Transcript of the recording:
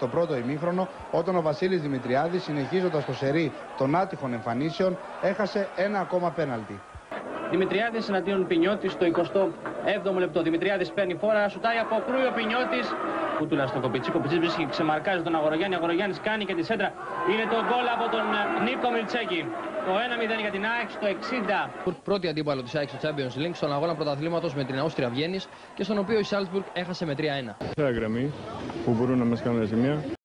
στο πρώτο ημίχρονο, όταν ο Βασίλης Δημητριάδης, συνεχίζοντας το σερί των άτυχων εμφανίσεων, έχασε ένα ακόμα πέναλτι. Δημητριάδης εναντίον Πινιώτης στο 27ο λεπτό. Δημητριάδης παίρνει φόρα, σουτάει από κρούει ο Πινιώτης. Που τουλάχιστον Κοπιτσί. Κοπιτσίς βρίσκει ξεμαρκάζει τον Αγορογιάννη. Αγορογιάννης κάνει και τη σέντρα. Είναι το γκολ από τον ε, Νίκο Μιλτσέκη. Το 1-0 για την ΑΕΚ στο 60. Πρώτη αντίπαλο της ΑΕΚ στο Champions League στον αγώνα πρωταθλήματος με την Αούστρια Βιέννη και στον οποίο η Σάλτσμπουργκ έχασε με 3-1. γραμμή που μπορούν να μας κάνουν ζημιά.